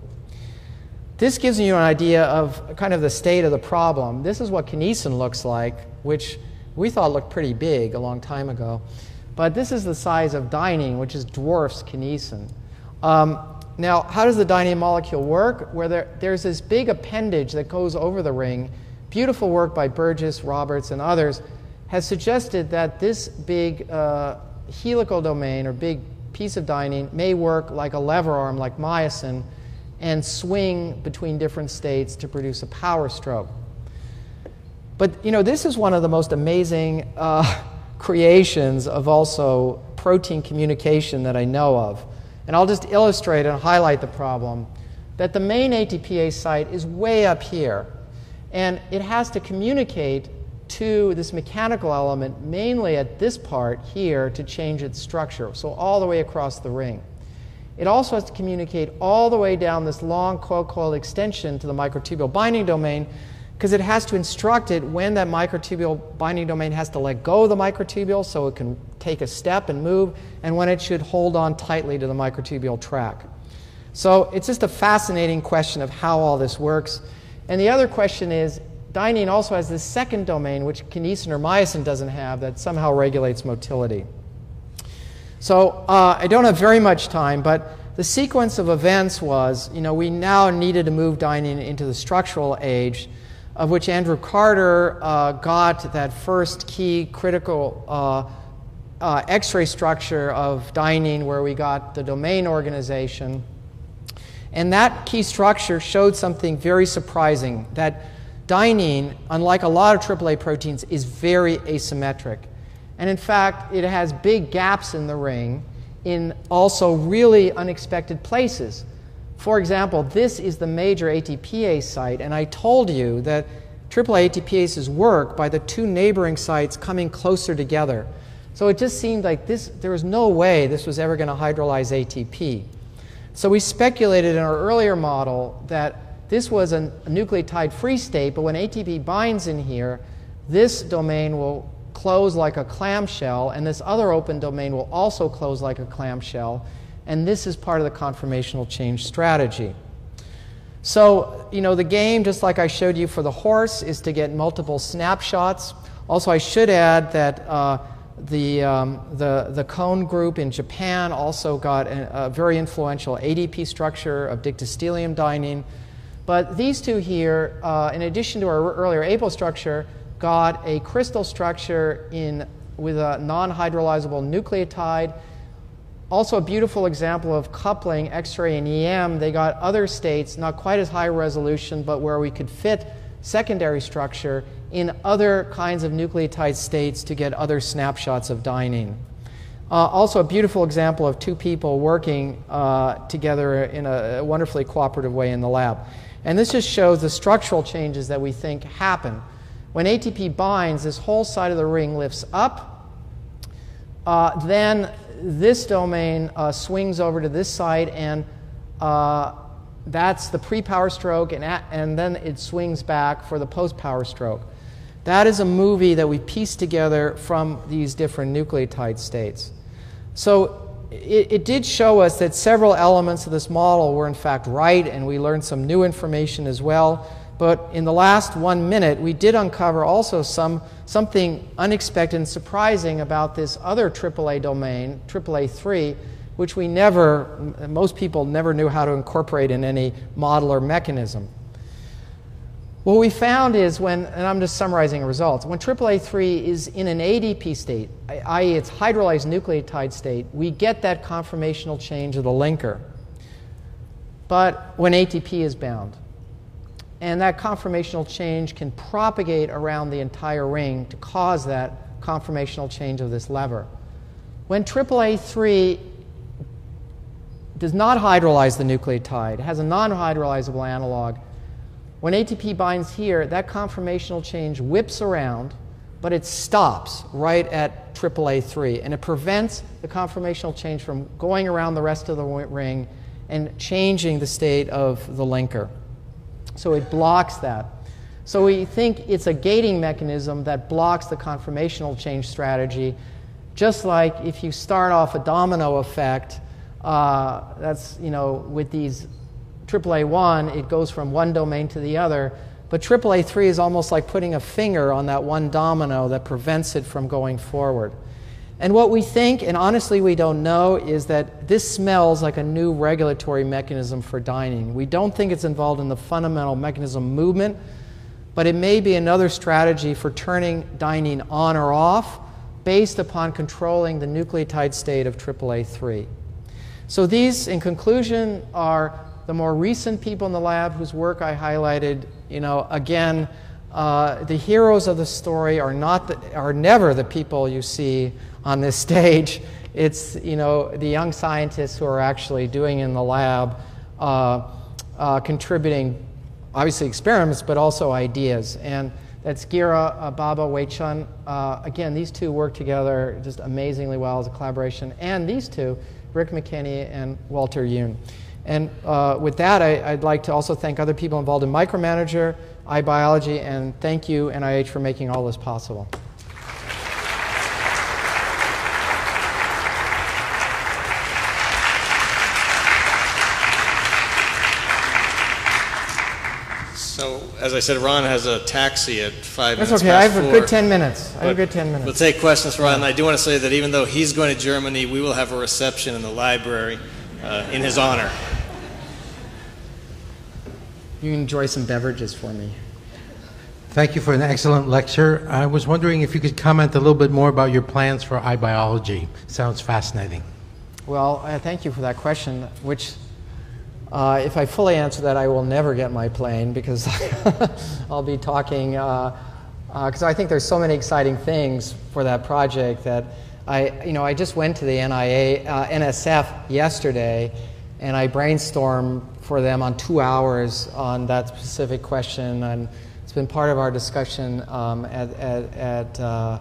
This gives you an idea of kind of the state of the problem. This is what kinesin looks like, which we thought looked pretty big a long time ago. But this is the size of dynein, which is dwarfs kinesin. Um, now, how does the dynein molecule work? Where there, there's this big appendage that goes over the ring. Beautiful work by Burgess, Roberts, and others has suggested that this big uh, helical domain or big piece of dynein may work like a lever arm, like myosin, and swing between different states to produce a power stroke. But you know, this is one of the most amazing uh, creations of also protein communication that I know of. And I'll just illustrate and highlight the problem that the main ATPase site is way up here. And it has to communicate to this mechanical element mainly at this part here to change its structure, so all the way across the ring. It also has to communicate all the way down this long coil-coiled extension to the microtubule binding domain because it has to instruct it when that microtubule binding domain has to let go of the microtubule so it can take a step and move, and when it should hold on tightly to the microtubule track. So it's just a fascinating question of how all this works. And the other question is, dynein also has this second domain, which kinesin or myosin doesn't have, that somehow regulates motility. So uh, I don't have very much time, but the sequence of events was, you know, we now needed to move dynein into the structural age, of which Andrew Carter uh, got that first key critical uh, uh X-ray structure of dynein, where we got the domain organization. And that key structure showed something very surprising that dynein, unlike a lot of AAA proteins, is very asymmetric. And in fact, it has big gaps in the ring in also really unexpected places. For example, this is the major ATPase site, and I told you that AAA ATPases work by the two neighboring sites coming closer together. So it just seemed like this, there was no way this was ever going to hydrolyze ATP. So we speculated in our earlier model that this was a nucleotide free state, but when ATP binds in here, this domain will close like a clamshell, and this other open domain will also close like a clamshell, and this is part of the conformational change strategy. So, you know, the game, just like I showed you for the horse, is to get multiple snapshots. Also, I should add that uh, the, um, the, the Kon group in Japan also got a, a, very influential ADP structure of dictyostelium dynein. But these two here, uh, in addition to our earlier APO structure, got a crystal structure in, with a non hydrolyzable nucleotide. Also, a beautiful example of coupling X ray and EM. They got other states, not quite as high resolution, but where we could fit secondary structure in other kinds of nucleotide states to get other snapshots of dynein. Uh, also, a beautiful example of two people working uh, together in a wonderfully cooperative way in the lab. And this just shows the structural changes that we think happen. When ATP binds, this whole side of the ring lifts up. Uh, then this domain uh, swings over to this side, and uh, that's the pre power stroke, and, at, and then it swings back for the post power stroke. That is a movie that we pieced together from these different nucleotide states. So it, it, did show us that several elements of this model were in fact right, and we learned some new information as well. But in the last one minute, we did uncover also some, something unexpected and surprising about this other AAA domain, AAA3, which we never, most people never knew how to incorporate in any model or mechanism. What we found is when, and I'm just summarizing results, when AAA3 is in an ADP state, i.e., its hydrolyzed nucleotide state, we get that conformational change of the linker. But when ATP is bound, and that conformational change can propagate around the entire ring to cause that conformational change of this lever. When AAA3 does not hydrolyze the nucleotide, it has a non hydrolyzable analog, when ATP binds here, that conformational change whips around, but it stops right at AAA3, and it prevents the conformational change from going around the rest of the ring and changing the state of the linker. So it blocks that. So we think it's a gating mechanism that blocks the conformational change strategy, just like if you start off a domino effect, uh, that's, you know, with these AAA1, it goes from one domain to the other. But AAA3 is almost like putting a finger on that one domino that prevents it from going forward. And what we think, and honestly we don't know, is that this smells like a new regulatory mechanism for dynein. We don't think it's involved in the fundamental mechanism movement, but it may be another strategy for turning dynein on or off based upon controlling the nucleotide state of AAA3. So these, in conclusion, are the more recent people in the lab whose work I highlighted, you know, again, uh, the heroes of the story are not the, are never the people you see on this stage. It's you know the young scientists who are actually doing in the lab, uh, uh, contributing, obviously experiments, but also ideas. And that's Gira uh, Bhabha Wei Chun. Uh, again, these two work together just amazingly well as a collaboration. And these two, Rick McKenney and Walter Huynh. And uh, with that, I, would like to also thank other people involved in Micromanager, iBiology, and thank you, NIH, for making all this possible. So, as I said, Ron has a taxi at five That's minutes. That's okay. I have four. a good 10 minutes. I have a good 10 minutes. We'll take questions, Ron. I do want to say that even though he's going to Germany, we will have a reception in the library uh, in his honor. You enjoy some beverages for me. Thank you for an excellent lecture. I was wondering if you could comment a little bit more about your plans for iBiology. Sounds fascinating. Well, uh, thank you for that question, which Uh, if I fully answer that, I will never get my plane because I'll be talking, because uh, uh, I think there's so many exciting things for that project that I, you know, I just went to the NIA, uh, NSF yesterday and I brainstormed for them on two hours on that specific question. And it's been part of our discussion um, at, at, at, uh,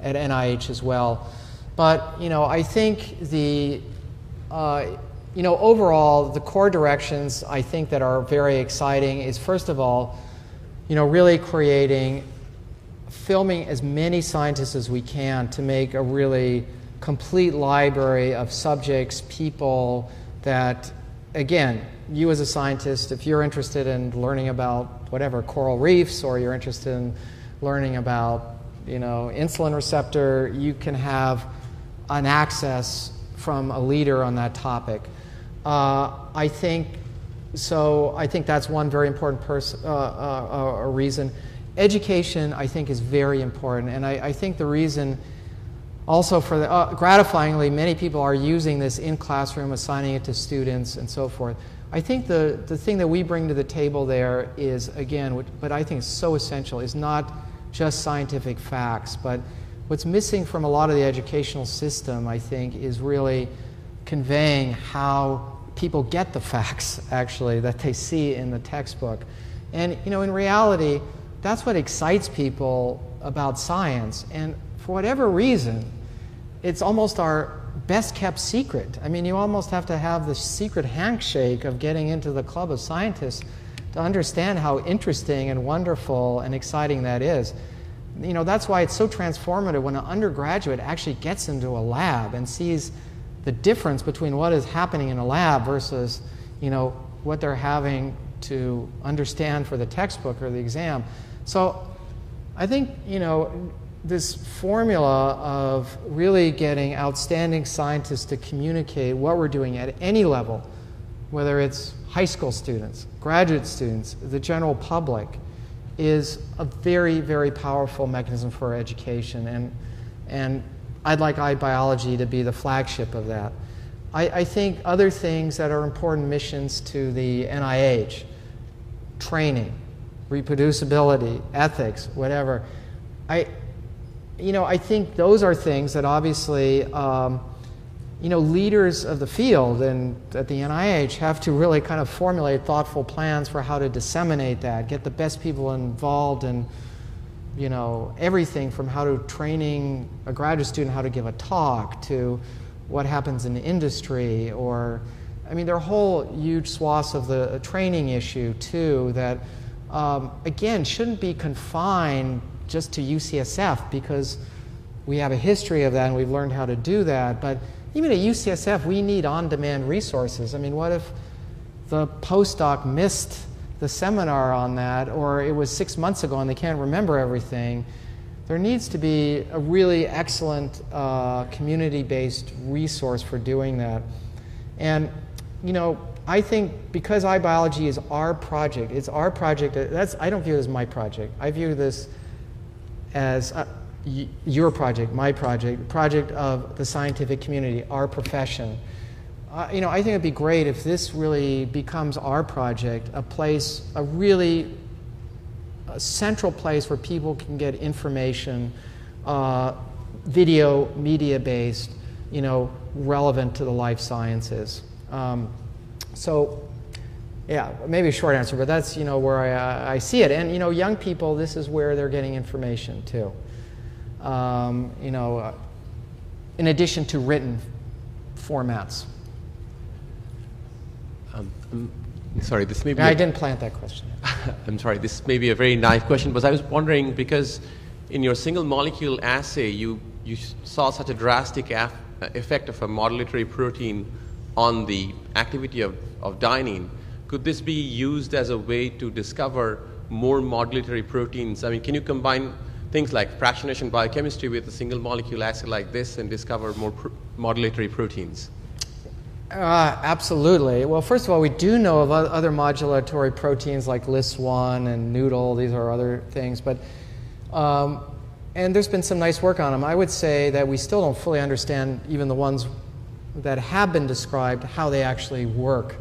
at NIH as well. But, you know, I think the, uh, you know, overall, the core directions I think that are very exciting is first of all, you know, really creating, filming as many scientists as we can to make a really complete library of subjects, people that, again, you as a scientist, if you're interested in learning about whatever coral reefs or you're interested in learning about, you know, insulin receptor, you can have an access from a leader on that topic. Uh, I think so. I think that's one very important pers- uh, uh, reason. Education, I think, is very important, and I, I think the reason also for the, uh, gratifyingly, many people are using this in classroom, assigning it to students, and so forth. I think the, the thing that we bring to the table there is, again, what, what I think is so essential, is not just scientific facts, but what's missing from a lot of the educational system, I think, is really conveying how people get the facts, actually, that they see in the textbook. And, you know, in reality, that's what excites people about science. And for whatever reason, it's almost our best kept secret. I mean, you almost have to have the secret handshake of getting into the club of scientists to understand how interesting and wonderful and exciting that is. You know, that's why it's so transformative when an undergraduate actually gets into a lab and sees the difference between what is happening in a lab versus, you know, what they're having to understand for the textbook or the exam. So I think, you know, this formula of really getting outstanding scientists to communicate what we're doing at any level, whether it's high school students, graduate students, the general public, is a very, very powerful mechanism for education. And, and I'd like iBiology to be the flagship of that. I, I think other things that are important missions to the NIH training, reproducibility, ethics, whatever. I, you know, I think those are things that obviously, um, you know, leaders of the field and at the NIH have to really kind of formulate thoughtful plans for how to disseminate that, get the best people involved and you know, everything from how to training a graduate student how to give a talk to what happens in the industry or I mean, there are whole huge swaths of the training issue too that, um, again, shouldn't be confined just to UCSF because we have a history of that and we've learned how to do that. But even at UCSF, we need on demand resources. I mean, what if the postdoc missed the seminar on that, or it was six months ago and they can't remember everything, there needs to be a really excellent uh, community based resource for doing that. And, you know, I think because iBiology is our project, it's our project, that's, I don't view it as my project. I view this as uh, your project, my project, project of the scientific community, our profession uh, you know, I think it'd be great if this really becomes our project, a place, a really a central place where people can get information, uh, video, media based, you know, relevant to the life sciences. Um, so, yeah, maybe a short answer, but that's you know where I, uh, I see it. And you know, young people, this is where they're getting information too. Um, you know, uh, in addition to written formats. Um, um, sorry, this may be. I didn't plant that question. I'm sorry, this may be a very naive question, but I was wondering because in your single molecule assay, you, you saw such a drastic af- effect of a modulatory protein on the activity of, of dynein. Could this be used as a way to discover more modulatory proteins? I mean, can you combine things like fractionation biochemistry with a single molecule assay like this and discover more pr- modulatory proteins? Uh, absolutely. Well, first of all, we do know of other modulatory proteins like LIS1 and Nudel. These are other things, but um, and there's been some nice work on them. I would say that we still don't fully understand even the ones that have been described how they actually work.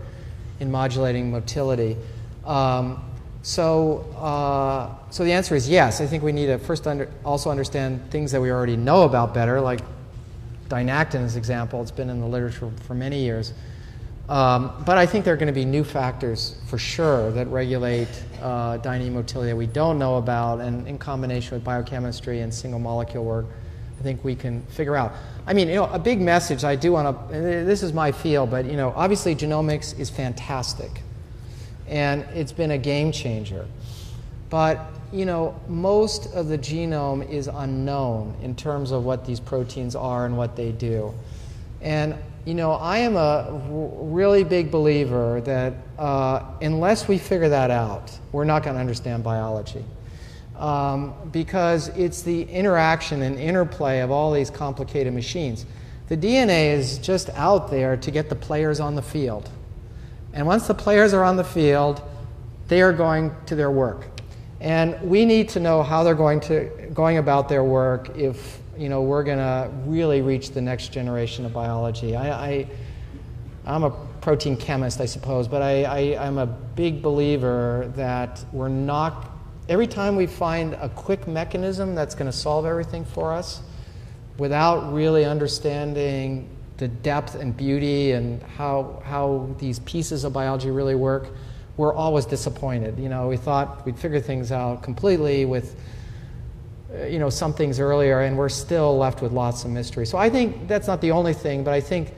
in modulating motility. Um, so, uh, so the answer is yes. I think we need to first under, also understand things that we already know about better, like Dynactin as example. It's been in the literature for many years. Um, but I think there are going to be new factors for sure that regulate uh, dynein motility that we don't know about, and in combination with biochemistry and single molecule work, I think we can figure out. I mean, you know, a big message I do want to, this is my field, but you know, obviously genomics is fantastic, and it's been a game changer. But you know, most of the genome is unknown in terms of what these proteins are and what they do. And you know, I am a really big believer that uh, unless we figure that out, we're not going to understand biology. Um, because it's the interaction and interplay of all these complicated machines. The DNA is just out there to get the players on the field. And once the players are on the field, they are going to their work. And we need to know how they're going, to, going about their work if you know, we're going to really reach the next generation of biology. I, I, am a protein chemist, I suppose, but I, I, I'm a big believer that we're not, every time we find a quick mechanism that's going to solve everything for us without really understanding the depth and beauty and how, how these pieces of biology really work, we're always disappointed. You know, we thought we'd figure things out completely with uh, you know, some things earlier, and we're still left with lots of mystery. So I think that's not the only thing, but I think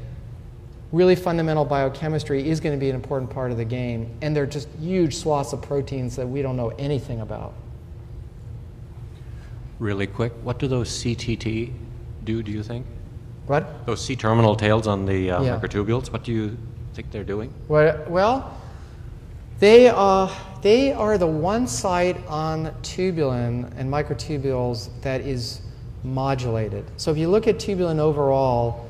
really fundamental biochemistry is going to be an important part of the game, and there are just huge swaths of proteins that we don't know anything about. Really quick, what do those CTT do, do you think? What? Those C terminal tails on the uh, Yeah. microtubules, what do you think they're doing? What, well, they, uh, they are the one site on tubulin and microtubules that is modulated. So if you look at tubulin overall,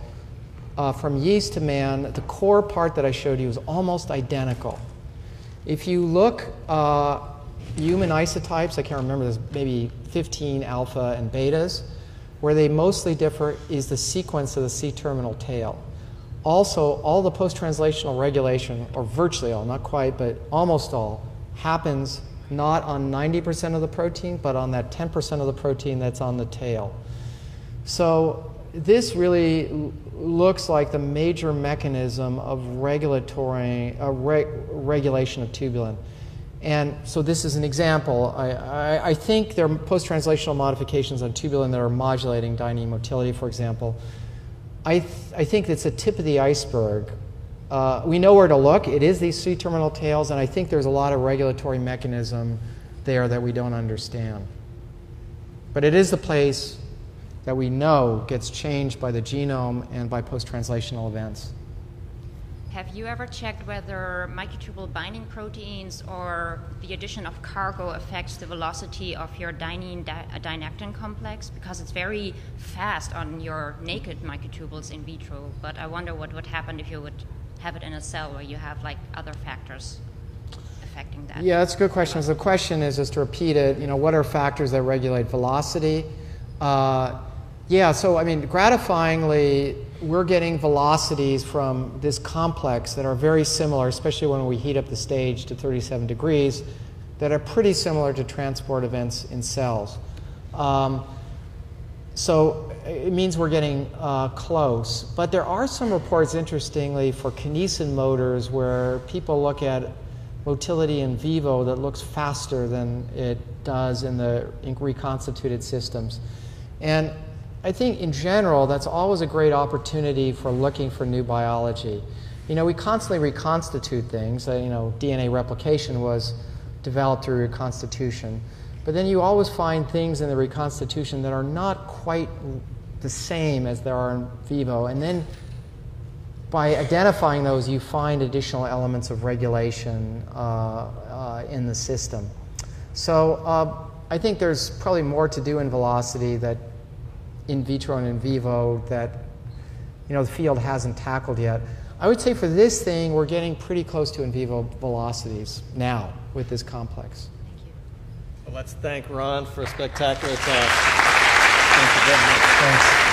uh, from yeast to man, the core part that I showed you is almost identical. If you look, uh, human isotypes, I can't remember, there's maybe 15 alpha and betas. Where they mostly differ is the sequence of the C terminal tail. Also, all the post translational regulation, or virtually all, not quite, but almost all, happens not on 90% of the protein, but on that 10% of the protein that's on the tail. So, this really looks like the major mechanism of regulatory uh, re- regulation of tubulin. And so this is an example. I, I, I think there are post-translational modifications on tubulin that are modulating dynein motility, for example. I, th- I think it's the tip of the iceberg. Uh, we know where to look. It is these C-terminal tails, and I think there's a lot of regulatory mechanism there that we don't understand. But it is the place that we know gets changed by the genome and by post-translational events. Have you ever checked whether microtubule binding proteins or the addition of cargo affects the velocity of your dynein di- dynactin complex? Because it's very fast on your naked microtubules in vitro, but I wonder what would happen if you would have it in a cell where you have like other factors affecting that. Yeah, that's a good question. So the question is, just to repeat it, you know, what are factors that regulate velocity? Uh, yeah, so I mean, gratifyingly, we're getting velocities from this complex that are very similar, especially when we heat up the stage to 37 degrees, that are pretty similar to transport events in cells. Um, so it means we're getting uh, close. But there are some reports, interestingly, for kinesin motors where people look at motility in vivo that looks faster than it does in the reconstituted systems. And I think in general, that's always a great opportunity for looking for new biology. You know, we constantly reconstitute things. Uh, you know, DNA replication was developed through reconstitution. But then you always find things in the reconstitution that are not quite the same as there are in vivo. And then by identifying those, you find additional elements of regulation uh, uh, in the system. So uh, I think there's probably more to do in velocity that in vitro and in vivo that you know the field hasn't tackled yet. I would say for this thing, we're getting pretty close to in vivo velocities now with this complex. Thank Well, let's thank Ron for a spectacular talk. Thank you very much. Thanks.